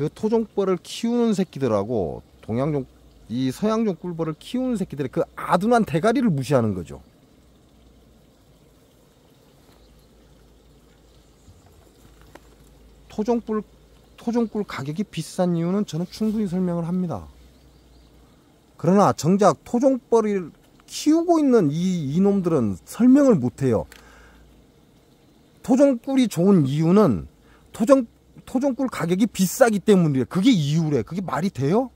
[SPEAKER 1] 그 토종벌을 키우는 새끼들하고 동양종 이 서양종 꿀벌을 키우는 새끼들의 그 아둔한 대가리를 무시하는 거죠 토종꿀 토종꿀 가격이 비싼 이유는 저는 충분히 설명을 합니다. 그러나 정작 토종벌을 키우고 있는 이 이놈들은 설명을 못해요. 토종꿀이 좋은 이유는 토종 토종꿀 가격이 비싸기 때문이래. 그게 이유래. 그게 말이 돼요?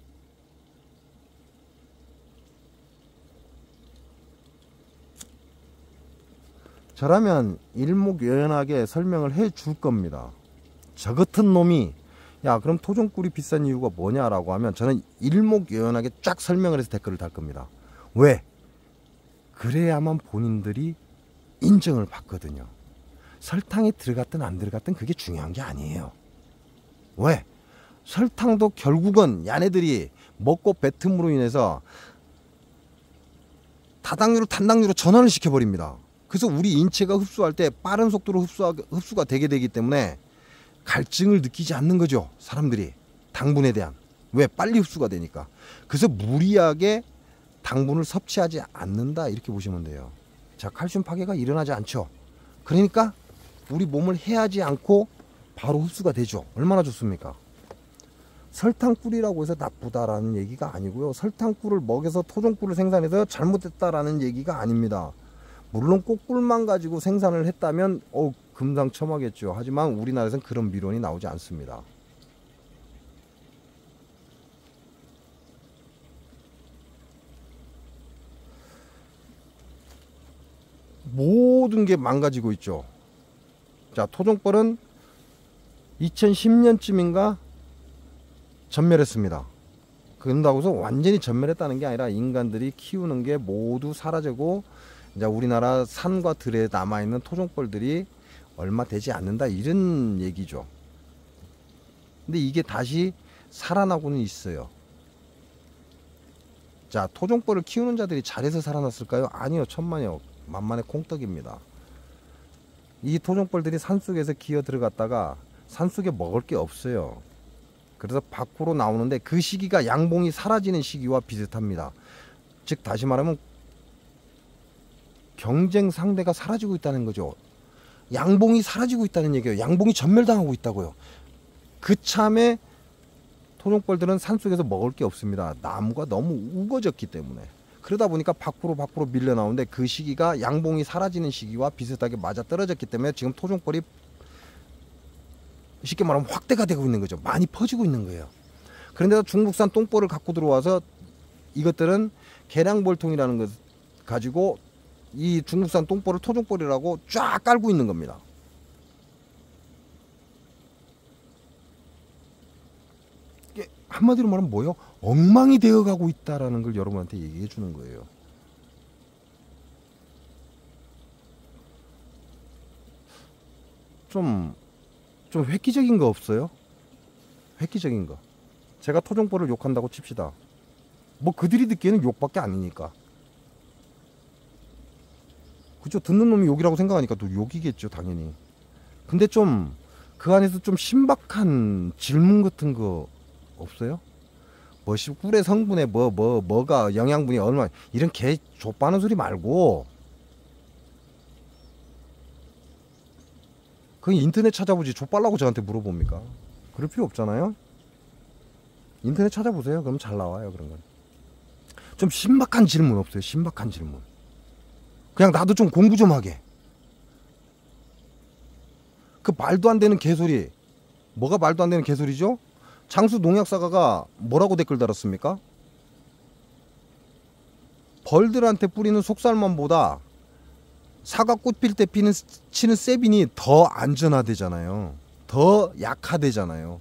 [SPEAKER 1] 저라면 일목요연하게 설명을 해 줄 겁니다. 저 같은 놈이 야 그럼 토종꿀이 비싼 이유가 뭐냐라고 하면 저는 일목요연하게 쫙 설명을 해서 댓글을 달 겁니다. 왜? 그래야만 본인들이 인정을 받거든요. 설탕이 들어갔든 안 들어갔든 그게 중요한 게 아니에요. 왜? 설탕도 결국은 야네들이 먹고 뱉음으로 인해서 다당류로 단당류로 전환을 시켜버립니다. 그래서 우리 인체가 흡수할 때 빠른 속도로 흡수가, 흡수가 되게 되기 때문에 갈증을 느끼지 않는 거죠. 사람들이 당분에 대한 왜 빨리 흡수가 되니까. 그래서 무리하게 당분을 섭취하지 않는다 이렇게 보시면 돼요. 자 칼슘 파괴가 일어나지 않죠. 그러니까 우리 몸을 해하지 않고 바로 흡수가 되죠. 얼마나 좋습니까? 설탕꿀이라고 해서 나쁘다라는 얘기가 아니고요. 설탕꿀을 먹여서 토종꿀을 생산해서 잘못됐다라는 얘기가 아닙니다. 물론 꼭 꿀만 가지고 생산을 했다면 어 금상첨화겠죠. 하지만 우리나라에서는 그런 미론이 나오지 않습니다. 모든 게 망가지고 있죠. 자, 토종벌은 2010년쯤인가 전멸했습니다. 그런다고 해서 완전히 전멸했다는 게 아니라 인간들이 키우는 게 모두 사라지고 이제 우리나라 산과 들에 남아 있는 토종벌들이 얼마 되지 않는다 이런 얘기죠. 근데 이게 다시 살아나고는 있어요. 자, 토종벌을 키우는 자들이 잘해서 살아났을까요? 아니요, 천만에요. 만만의 콩떡입니다. 이 토종벌들이 산속에서 기어 들어갔다가 산속에 먹을 게 없어요. 그래서 밖으로 나오는데 그 시기가 양봉이 사라지는 시기와 비슷합니다. 즉 다시 말하면 경쟁 상대가 사라지고 있다는 거죠. 양봉이 사라지고 있다는 얘기예요. 양봉이 전멸당하고 있다고요. 그 참에 토종벌들은 산속에서 먹을 게 없습니다. 나무가 너무 우거졌기 때문에. 그러다 보니까 밖으로 밖으로 밀려 나오는데 그 시기가 양봉이 사라지는 시기와 비슷하게 맞아 떨어졌기 때문에 지금 토종벌이 쉽게 말하면 확대가 되고 있는 거죠. 많이 퍼지고 있는 거예요. 그런데 중국산 똥벌을 갖고 들어와서 이것들은 계량벌통이라는 것 가지고 이 중국산 똥벌을 토종벌이라고 쫙 깔고 있는 겁니다. 이게 한마디로 말하면 뭐요? 엉망이 되어가고 있다라는 걸 여러분한테 얘기해 주는 거예요. 좀, 좀 획기적인 거 없어요? 획기적인 거. 제가 토종벌을 욕한다고 칩시다. 뭐 그들이 듣기에는 욕밖에 아니니까. 그죠? 듣는 놈이 욕이라고 생각하니까 또 욕이겠죠, 당연히. 근데 좀 그 안에서 좀 신박한 질문 같은 거 없어요? 뭐 꿀의 성분에 뭐 뭐 뭐, 가 영양분이 얼마 이런 개 족바는 소리 말고 그 인터넷 찾아보지 족발라고 저한테 물어봅니까? 그럴 필요 없잖아요. 인터넷 찾아보세요. 그럼 잘 나와요 그런 건. 좀 신박한 질문 없어요. 신박한 질문. 그냥 나도 좀 공부 좀 하게. 그 말도 안 되는 개소리. 뭐가 말도 안 되는 개소리죠? 장수 농약사가가 뭐라고 댓글 달았습니까? 벌들한테 뿌리는 속살만보다 사과 꽃 필 때 피는 치는 세빈이 더 안전하대잖아요. 더 약하대잖아요.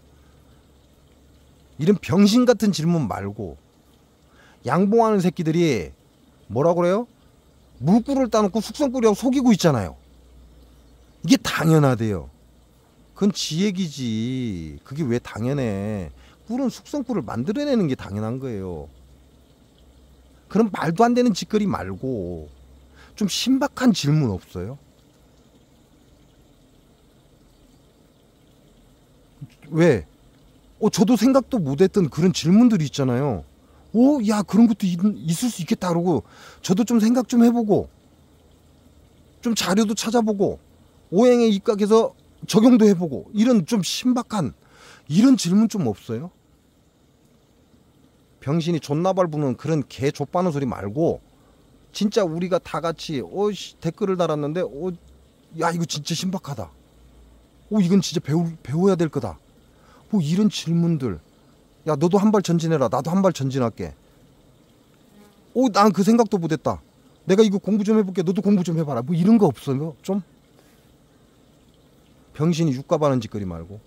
[SPEAKER 1] 이런 병신 같은 질문 말고 양봉하는 새끼들이 뭐라 그래요? 물꿀을 따놓고 숙성꿀이라고 속이고 있잖아요. 이게 당연하대요. 그건 지 얘기지. 그게 왜 당연해. 꿀은 숙성꿀을 만들어내는 게 당연한 거예요. 그럼 말도 안 되는 짓거리 말고 좀 신박한 질문 없어요? 왜? 어, 저도 생각도 못했던 그런 질문들이 있잖아요. 오, 야, 그런 것도 있, 있을 수 있겠다. 그러고 저도 좀 생각 좀 해보고 좀 자료도 찾아보고 오행에 입각해서 적용도 해보고 이런 좀 신박한 이런 질문 좀 없어요? 병신이 존나발 부는 그런 개 족바는 소리 말고 진짜 우리가 다 같이 어 댓글을 달았는데 어야 이거 진짜 신박하다. 오 이건 진짜 배우 배워야 될 거다. 뭐 이런 질문들. 야 너도 한 발 전진해라. 나도 한 발 전진할게. 오 난 그 생각도 못했다. 내가 이거 공부 좀 해볼게. 너도 공부 좀 해봐라. 뭐 이런 거 없어요? 좀 병신이 육가바는 짓거리 말고.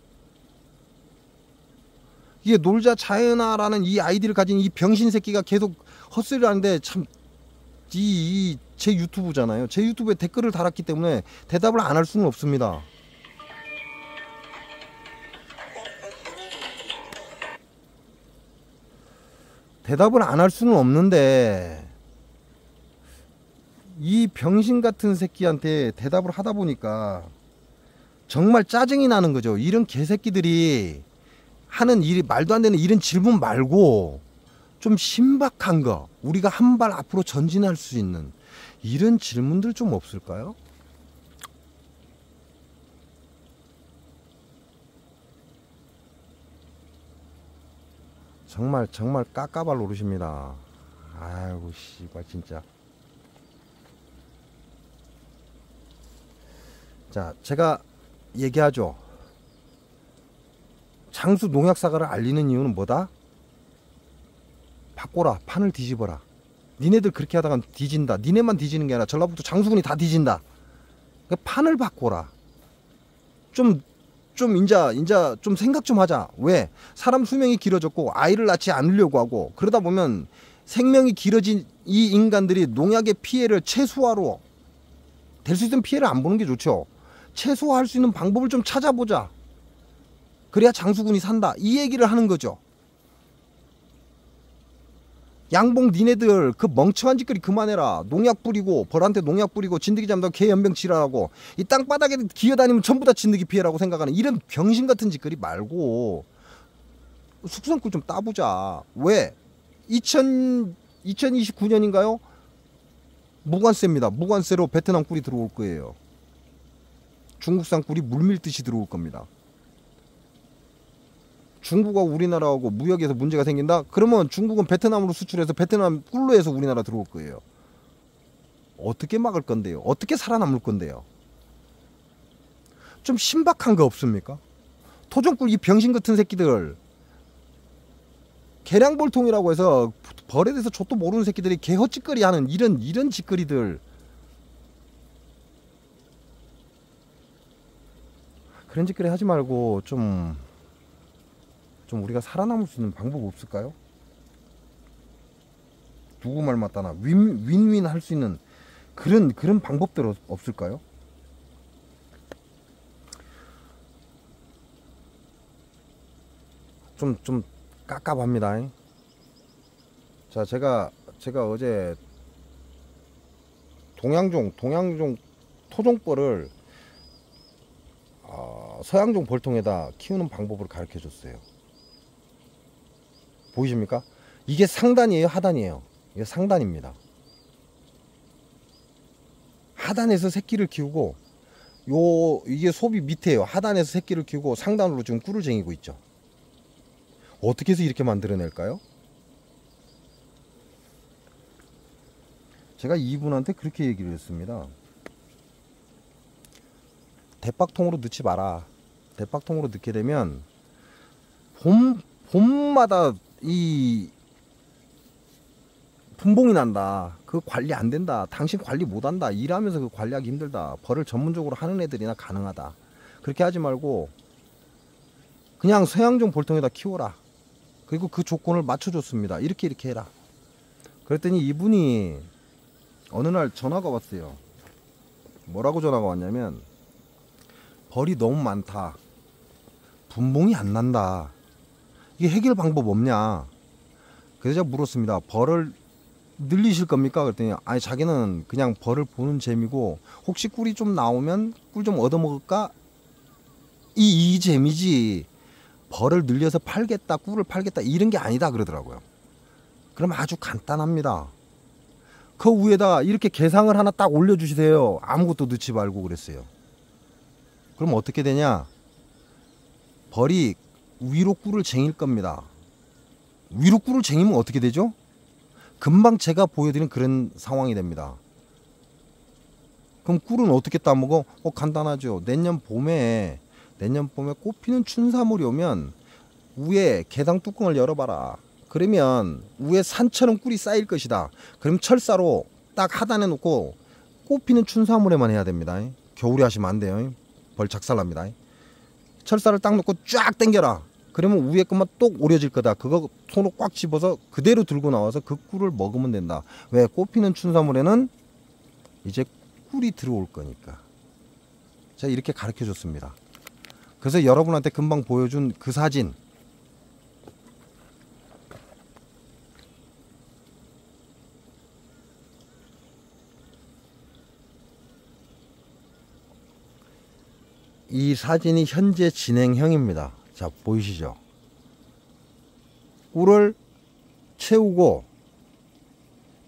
[SPEAKER 1] 이게 놀자 자연아라는 이 아이디를 가진 이 병신 새끼가 계속 헛소리를 하는데 참이제 유튜브잖아요. 제 유튜브에 댓글을 달았기 때문에 대답을 안 할 수는 없습니다. 대답을 안 할 수는 없는데 이 병신 같은 새끼한테 대답을 하다 보니까 정말 짜증이 나는 거죠. 이런 개새끼들이 하는 일이 말도 안 되는 이런 질문 말고 좀 신박한 거 우리가 한 발 앞으로 전진할 수 있는 이런 질문들 좀 없을까요? 정말 정말 까까발 노릇입니다. 아이고 씨발 진짜. 자 제가 얘기하죠. 장수 농약 사과를 알리는 이유는 뭐다? 바꿔라 판을 뒤집어라. 니네들 그렇게 하다가 뒤진다. 니네만 뒤지는 게 아니라 전라북도 장수군이 다 뒤진다. 그러니까 판을 바꿔라. 좀, 좀, 인자, 인자, 좀 생각 좀 하자. 왜? 사람 수명이 길어졌고, 아이를 낳지 않으려고 하고, 그러다 보면 생명이 길어진 이 인간들이 농약의 피해를 최소화로 될 수 있는 피해를 안 보는 게 좋죠. 최소화할 수 있는 방법을 좀 찾아보자. 그래야 장수군이 산다. 이 얘기를 하는 거죠. 양봉 니네들 그 멍청한 짓거리 그만해라. 농약 뿌리고 벌한테 농약 뿌리고 진드기 잡는다고 개 연병 치라고 이 땅바닥에 기어다니면 전부 다 진드기 피해라고 생각하는 이런 병신 같은 짓거리 말고 숙성꿀 좀 따보자. 왜? 2000, 2029년인가요? 무관세입니다. 무관세로 베트남 꿀이 들어올 거예요. 중국산 꿀이 물밀듯이 들어올 겁니다. 중국과 우리나라하고 무역에서 문제가 생긴다? 그러면 중국은 베트남으로 수출해서 베트남 꿀로 해서 우리나라 들어올 거예요. 어떻게 막을 건데요? 어떻게 살아남을 건데요? 좀 신박한 거 없습니까? 토종꿀 이 병신 같은 새끼들 계량볼통이라고 해서 벌에 대해서 족도 모르는 새끼들이 개헛짓거리 하는 이런 이런 짓거리들 그런 짓거리 하지 말고 좀 좀 우리가 살아남을 수 있는 방법 없을까요? 누구 말 맞다나 윈, 윈윈 할 수 있는 그런 그런 방법들 없을까요? 좀 좀 깝깝합니다. 자, 제가 제가 어제 동양종 동양종 토종벌을 어, 서양종 벌통에다 키우는 방법을 가르쳐 줬어요. 보이십니까? 이게 상단이에요? 하단이에요? 이게 상단입니다. 하단에서 새끼를 키우고 요 이게 소비 밑에요. 하단에서 새끼를 키우고 상단으로 지금 꿀을 쟁이고 있죠. 어떻게 해서 이렇게 만들어낼까요? 제가 이분한테 그렇게 얘기를 했습니다. 대박통으로 넣지 마라. 대박통으로 넣게 되면 봄, 봄마다 이 분봉이 난다. 그 관리 안 된다. 당신 관리 못 한다. 일하면서 그 관리하기 힘들다. 벌을 전문적으로 하는 애들이나 가능하다. 그렇게 하지 말고 그냥 서양종 볼통에다 키워라. 그리고 그 조건을 맞춰줬습니다. 이렇게 이렇게 해라. 그랬더니 이분이 어느 날 전화가 왔어요. 뭐라고 전화가 왔냐면 벌이 너무 많다. 분봉이 안 난다. 이게 해결 방법 없냐? 그래서 제가 물었습니다. 벌을 늘리실 겁니까? 그랬더니 아니 자기는 그냥 벌을 보는 재미고 혹시 꿀이 좀 나오면 꿀 좀 얻어 먹을까? 이, 이 재미지 벌을 늘려서 팔겠다 꿀을 팔겠다 이런 게 아니다 그러더라고요. 그럼 아주 간단합니다. 그 위에다 이렇게 개상을 하나 딱 올려주시세요. 아무것도 넣지 말고 그랬어요. 그럼 어떻게 되냐? 벌이 위로 꿀을 쟁일 겁니다. 위로 꿀을 쟁이면 어떻게 되죠? 금방 제가 보여드린 그런 상황이 됩니다. 그럼 꿀은 어떻게 따먹어? 어, 간단하죠. 내년 봄에 내년 봄에 꽃피는 춘사물이 오면 위에 개당 뚜껑을 열어봐라. 그러면 위에 산처럼 꿀이 쌓일 것이다. 그럼 철사로 딱 하단에 놓고 꽃피는 춘사물에만 해야 됩니다. 겨울에 하시면 안 돼요. 벌 작살납니다. 철사를 딱 놓고 쫙 당겨라. 그러면 위에 것만 똑 오려질 거다. 그거 손으로 꽉 집어서 그대로 들고 나와서 그 꿀을 먹으면 된다. 왜? 꽃피는 춘사물에는 이제 꿀이 들어올 거니까. 제가 이렇게 가르쳐 줬습니다. 그래서 여러분한테 금방 보여준 그 사진 이 사진이 현재 진행형입니다. 자, 보이시죠? 꿀을 채우고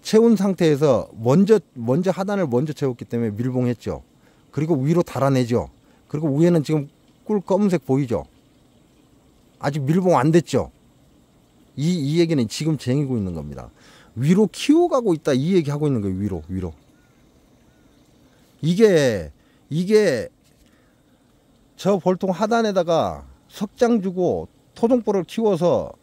[SPEAKER 1] 채운 상태에서 먼저 먼저 하단을 먼저 채웠기 때문에 밀봉했죠. 그리고 위로 달아내죠. 그리고 위에는 지금 꿀 검은색 보이죠? 아직 밀봉 안 됐죠? 이, 이 얘기는 지금 쟁이고 있는 겁니다. 위로 키워가고 있다 이 얘기 하고 있는 거예요. 위로 위로. 이게 이게 저 볼통 하단에다가 석장 주고 토종벌을 키워서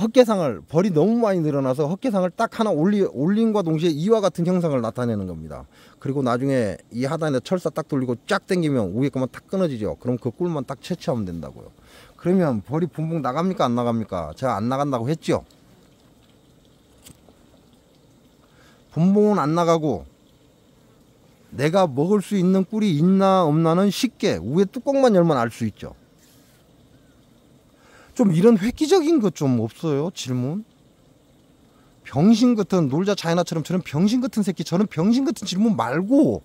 [SPEAKER 1] 헛개상을 벌이 너무 많이 늘어나서 헛개상을 딱 하나 올리, 올림과 동시에 이와 같은 형상을 나타내는 겁니다. 그리고 나중에 이 하단에 철사 딱 돌리고 쫙 당기면 위에 거만 탁 끊어지죠. 그럼 그 꿀만 딱 채취하면 된다고요. 그러면 벌이 붕붕 나갑니까 안 나갑니까? 제가 안 나간다고 했죠. 분봉은 안 나가고 내가 먹을 수 있는 꿀이 있나 없나는 쉽게 위에 뚜껑만 열면 알 수 있죠. 좀 이런 획기적인 것 좀 없어요? 질문? 병신 같은 놀자 차이나처럼 저는 병신 같은 새끼 저는 병신 같은 질문 말고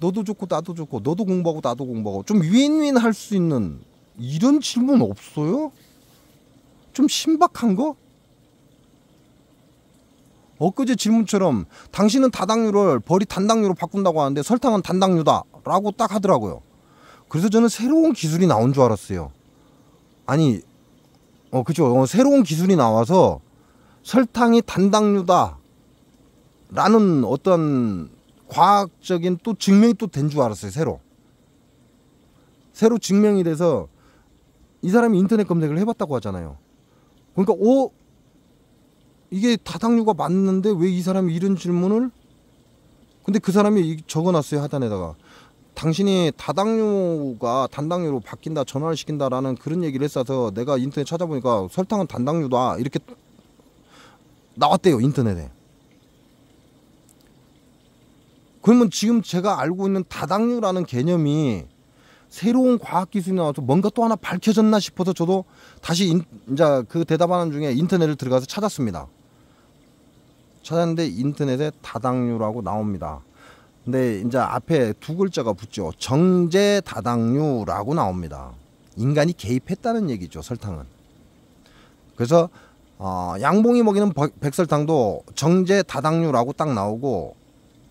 [SPEAKER 1] 너도 좋고 나도 좋고 너도 공부하고 나도 공부하고 좀 윈윈 할 수 있는 이런 질문 없어요? 좀 신박한 거? 엊그제 질문처럼 당신은 다당류를 벌이 단당류로 바꾼다고 하는데 설탕은 단당류다 라고 딱 하더라고요. 그래서 저는 새로운 기술이 나온 줄 알았어요. 아니 어 그죠 어, 새로운 기술이 나와서 설탕이 단당류다 라는 어떤 과학적인 또 증명이 또 된 줄 알았어요 새로. 새로 증명이 돼서 이 사람이 인터넷 검색을 해봤다고 하잖아요. 그러니까 오 이게 다당류가 맞는데 왜 이 사람이 이런 질문을? 근데 그 사람이 적어놨어요 하단에다가. 당신이 다당류가 단당류로 바뀐다 전환을 시킨다라는 그런 얘기를 했어서 내가 인터넷 찾아보니까 설탕은 단당류다 이렇게 나왔대요 인터넷에. 그러면 지금 제가 알고 있는 다당류라는 개념이 새로운 과학 기술이 나와서 뭔가 또 하나 밝혀졌나 싶어서 저도 다시 인, 이제 그 대답하는 중에 인터넷을 들어가서 찾았습니다. 찾았는데 인터넷에 다당류라고 나옵니다. 근데 이제 앞에 두 글자가 붙죠. 정제 다당류라고 나옵니다. 인간이 개입했다는 얘기죠. 설탕은. 그래서 어, 양봉이 먹이는 백설탕도 정제 다당류라고 딱 나오고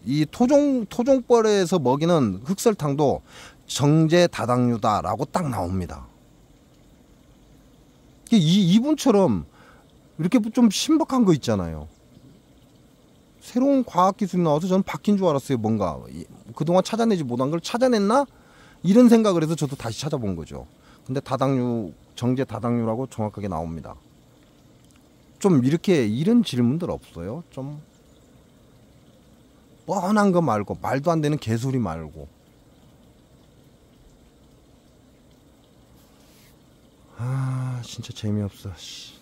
[SPEAKER 1] 이 토종 토종벌에서 먹이는 흑설탕도 정제 다당류다라고 딱 나옵니다. 이 이분처럼 이렇게 좀 신박한 거 있잖아요. 새로운 과학 기술이 나와서 저는 바뀐 줄 알았어요. 뭔가 그동안 찾아내지 못한 걸 찾아냈나? 이런 생각을 해서 저도 다시 찾아본 거죠. 근데 다당류 정제 다당류라고 정확하게 나옵니다. 좀 이렇게 이런 질문들 없어요? 좀 뻔한 거 말고 말도 안 되는 개소리 말고 아 진짜 재미없어 씨.